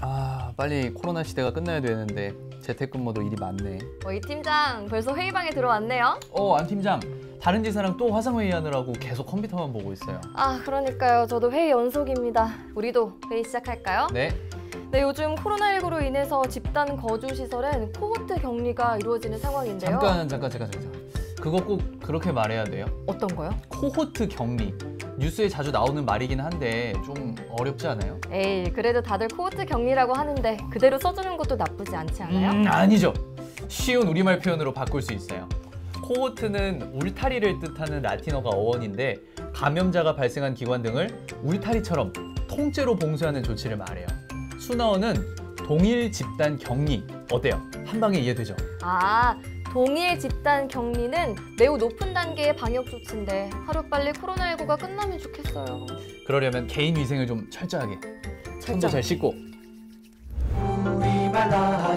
아 빨리 코로나 시대가 끝나야 되는데 재택근무도 일이 많네. 어, 이 팀장 벌써 회의방에 들어왔네요. 어안 팀장 다른 지사랑 또 화상회의 하느라고 계속 컴퓨터만 보고 있어요. 아 그러니까요. 저도 회의 연속입니다. 우리도 회의 시작할까요? 네. 네, 요즘 코로나19로 인해서 집단 거주 시설엔 코호트 격리가 이루어지는 상황인데요. 잠깐 잠깐 잠깐 잠깐. 그거 꼭 그렇게 말해야 돼요? 어떤 거요? 코호트 격리. 뉴스에 자주 나오는 말이긴 한데 좀 어렵지 않아요? 에이, 그래도 다들 코호트 격리라고 하는데 그대로 써주는 것도 나쁘지 않지 않아요? 음, 아니죠. 쉬운 우리말 표현으로 바꿀 수 있어요. 코호트는 울타리를 뜻하는 라틴어가 어원인데 감염자가 발생한 기관 등을 울타리처럼 통째로 봉쇄하는 조치를 말해요. 순화어는 동일 집단 격리. 어때요? 한 방에 이해되죠? 아, 동일 집단 격리는 매우 높은 단계의 방역 조치인데 하루빨리 코로나19가 끝나면 좋겠어요. 그러려면 개인 위생을 좀 철저하게. 손도 잘 씻고. 우리말 나